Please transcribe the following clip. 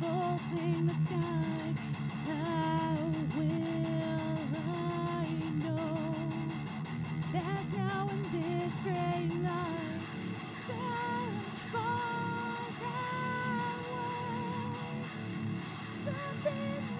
convulsing the sky. How will I know? There's now in this great light such far away. Something